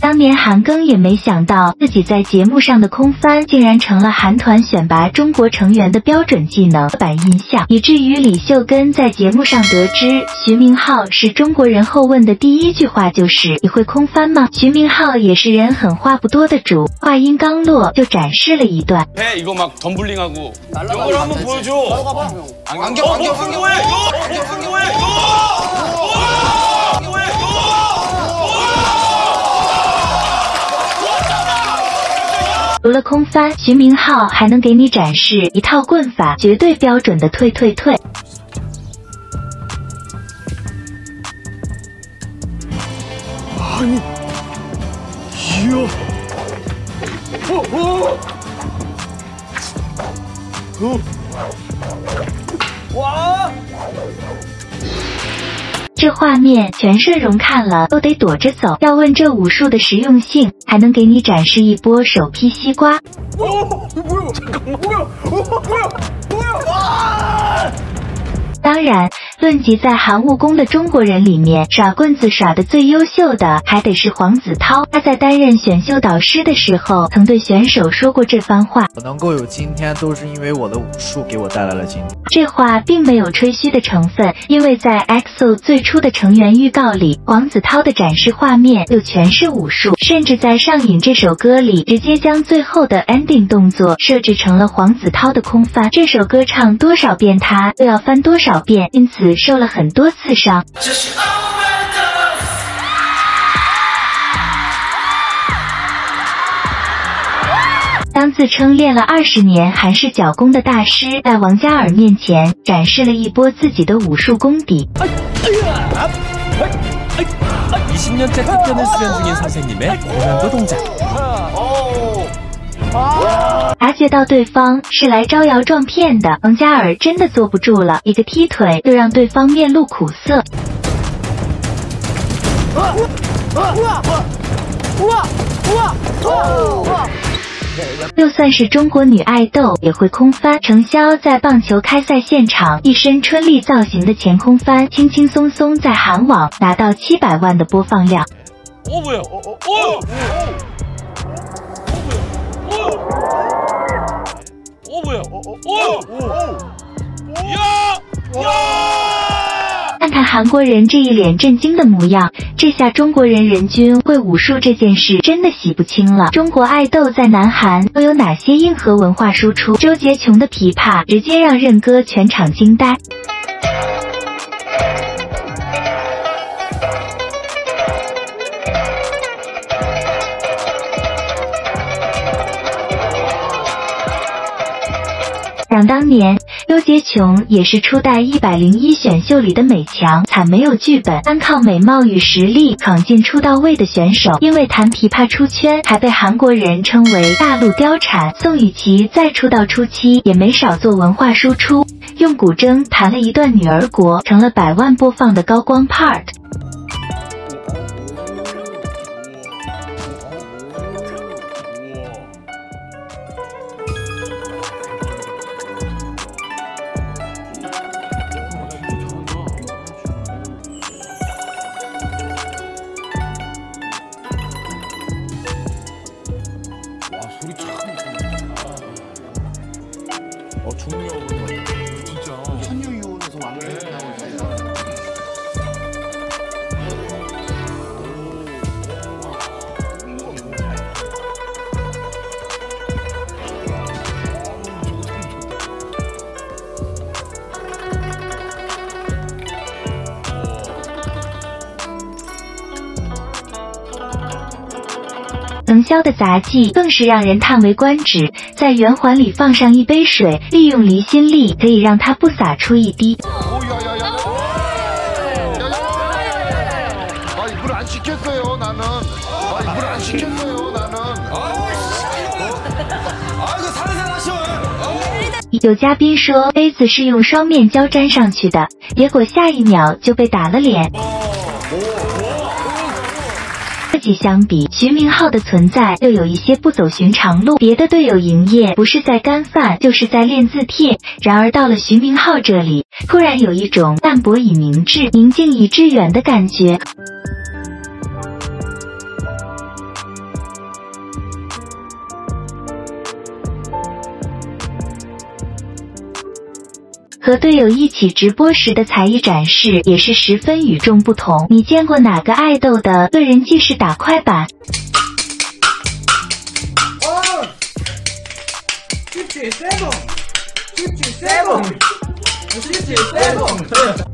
当年韩庚也没想到自己在节目上的空翻竟然成了韩团选拔中国成员的标准技能刻板印象，以至于李秀根在节目上得知徐明浩是中国人后问的第一句话就是“你会空翻吗？”徐明浩也是人狠话不多的主，话音刚落就展示了一段。 해 이거 막 덤블링하고 이걸 한번 보여줘. 안경 어, 안경 안경 왜? 안경 안경 왜? 안경 除了空翻，徐明浩还能给你展示一套棍法，绝对标准的退退退。啊你，哟，哦哦，嗯，哇这画面全社容看了都得躲着走。要问这武术的实用性，还能给你展示一波手劈西瓜。当然，论及在韩务宫的中国人里面，耍棍子耍的最优秀的，还得是黄子韬。他在担任选秀导师的时候，曾对选手说过这番话。我能够有今天，都是因为我的武术给我带来了今天。这话并没有吹嘘的成分，因为在 EXO 最初的成员预告里，黄子韬的展示画面就全是武术，甚至在《上瘾》这首歌里，直接将最后的 ending 动作设置成了黄子韬的空翻。这首歌唱多少遍，他都要翻多少遍，因此受了很多次伤。当自称练了二十年韩式脚功的大师在王嘉尔面前展示了一波自己的武术功底， 20년째 탑변을 수련 중인 선생님의 고난도 동작. 察觉到对方是来招摇撞骗的，王嘉尔真的坐不住了，一个踢腿就让对方面露苦涩。就算是中国女爱豆也会空翻。程潇在棒球开赛现场一身春丽造型的前空翻，轻轻松松在韩网拿到七百万的播放量。어 뭐야? 어 어. 어. 어 뭐야? 어. 어. 야! 야! 看看韩国人这一脸震惊的模样，这下中国人人均会武术这件事真的洗不清了。中国爱豆在南韩都有哪些硬核文化输出？周杰琼的琵琶直接让任哥全场惊呆。 想当年，周杰琼也是初代一百零一选秀里的美强，惨没有剧本，单靠美貌与实力闯进出道位的选手。因为弹琵琶出圈，还被韩国人称为大陆貂蝉。宋雨琦在出道初期也没少做文化输出，用古筝弹了一段《女儿国》，成了百万播放的高光 part。 뭐 중력으로 胶的杂技更是让人叹为观止，在圆环里放上一杯水，利用离心力可以让它不洒出一滴。有嘉宾说杯子是用双面胶粘上去的，结果下一秒就被打了脸。自己相比，徐明浩的存在又有一些不走寻常路。别的队友营业不是在干饭，就是在练字帖，然而到了徐明浩这里，突然有一种淡泊以明志、宁静以致远的感觉。和队友一起直播时的才艺展示也是十分与众不同。你见过哪个爱豆的个人技是打快板？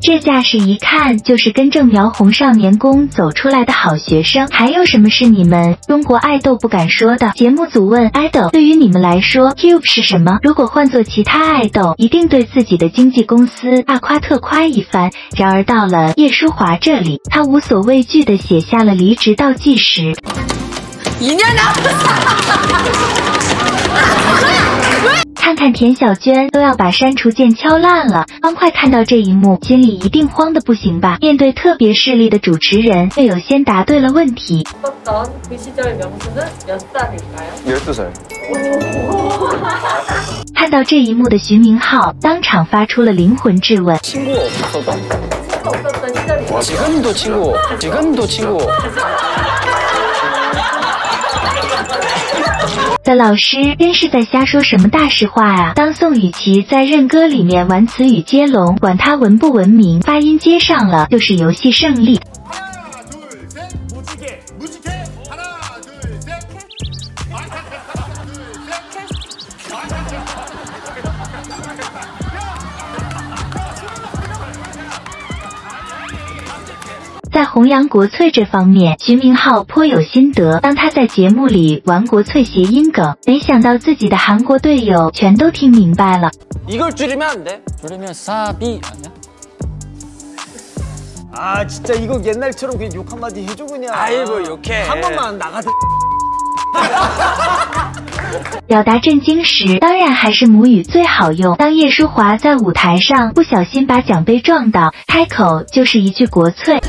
这架势一看就是跟正苗红少年宫走出来的好学生。还有什么是你们中国爱豆不敢说的？节目组问爱豆，对于你们来说，Cube 是什么？如果换做其他爱豆，一定对自己的经纪公司大夸特夸一番。然而到了叶舒华这里，他无所畏惧的写下了离职倒计时。一年呢？看看田小娟都要把删除键敲烂了，方块看到这一幕，心里一定慌得不行吧？面对特别势力的主持人，队友先答对了问题。看到这一幕的徐明浩当场发出了灵魂质问。的老师真是在瞎说什么大实话啊！当宋雨琦在《认歌》里面玩词语接龙，管他文不文明，发音接上了就是游戏胜利。在弘扬国粹这方面，徐明浩颇有心得。当他在节目里玩国粹谐音梗，没想到自己的韩国队友全都听明白了。 이걸 줄이면 안 돼? 줄이면 사비 아니야? 아 진짜 이거 옛날처럼 그냥 욕 한마디 해줘 그냥 아이고, 욕해. 한 번만 나가서 表达震惊时，当然还是母语最好用。当叶舒华在舞台上不小心把奖杯撞倒，开口就是一句国粹。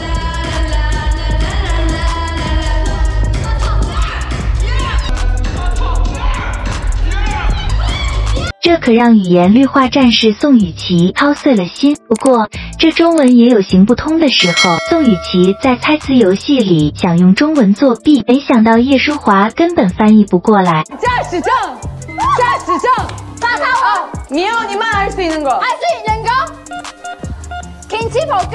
这可让语言绿化战士宋雨琦操碎了心。不过，这中文也有行不通的时候。宋雨琦在猜词游戏里想用中文作弊，没想到叶舒华根本翻译不过来。驾驶证，驾驶证，大사원 미연이만 할 수 있는 거. 할 수 있는 거? 김치 볶음,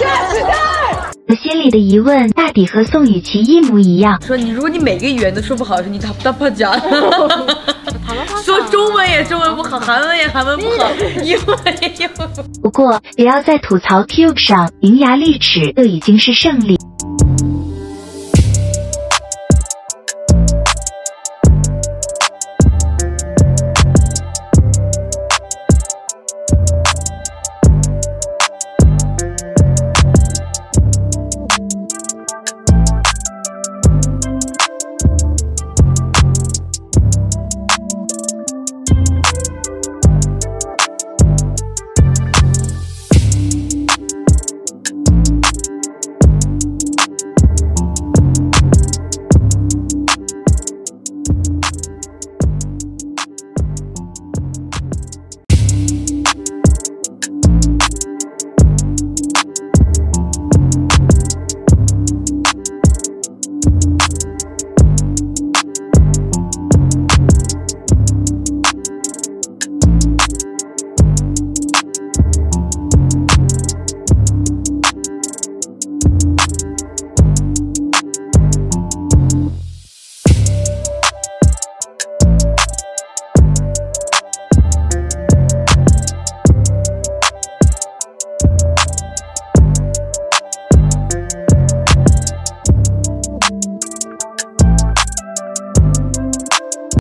驾驶证。 我心里的疑问大抵和宋雨琦一模一样。说你如果你每个语言都说不好你就 说中文也中文不好韩文也韩文不好 因为不过也要在吐槽 cube 上伶牙俐齿就已经是胜利。